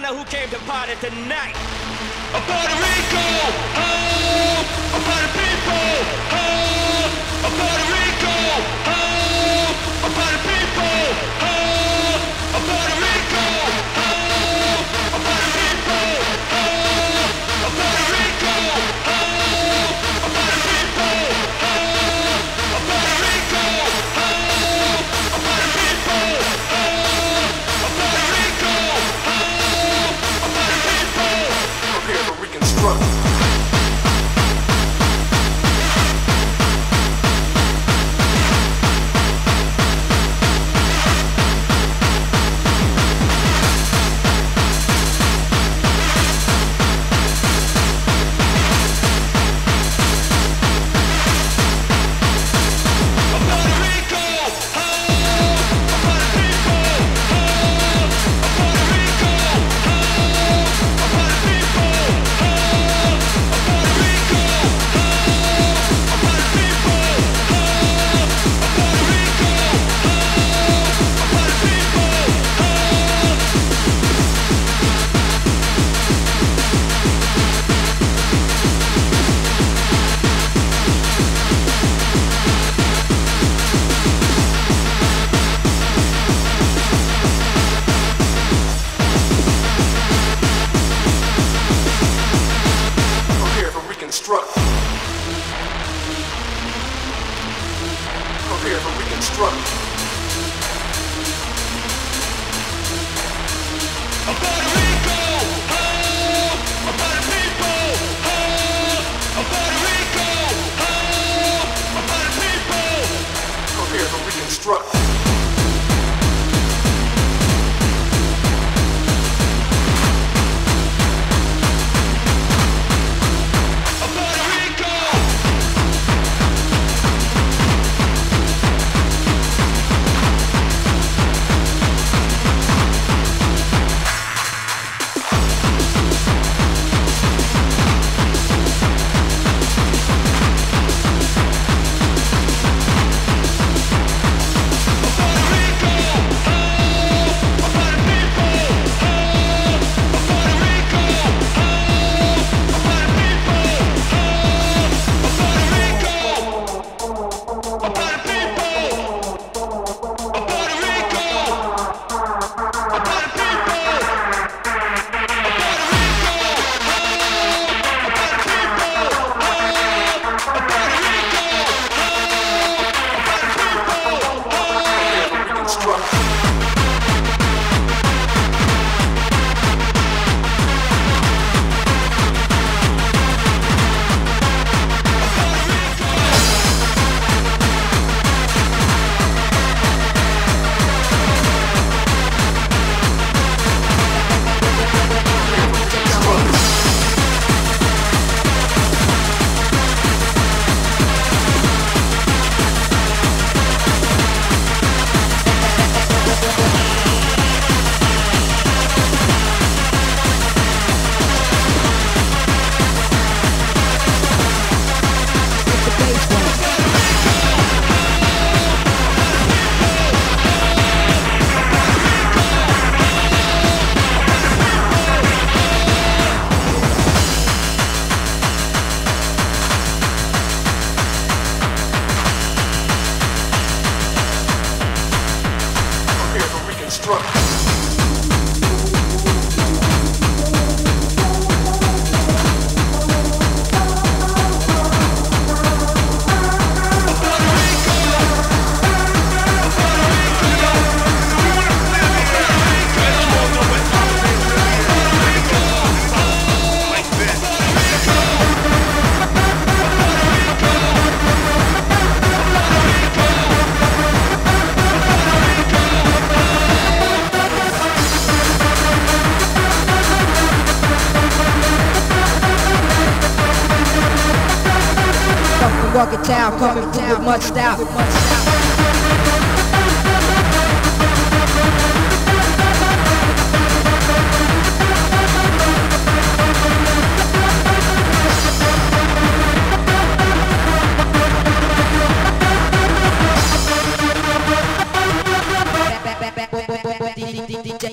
find out who came to party tonight. A Puerto Rico, home! A Puerto people, home!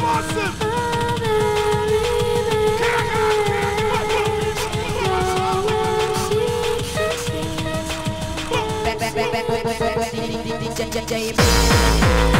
massive, massive. Back, back,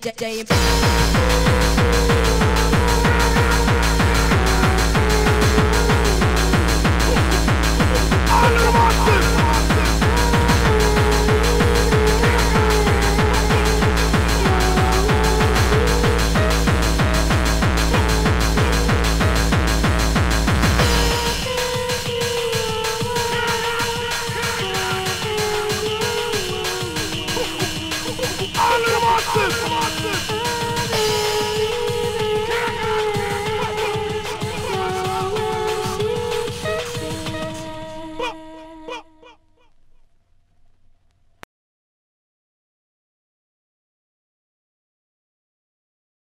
DJ